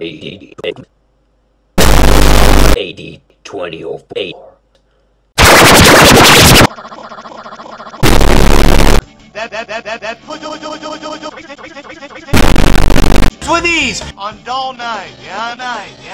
80, 80, 20, or 8. That, that, that, that, that, do, do, do, these! On doll nine, yeah nine, yeah yeah.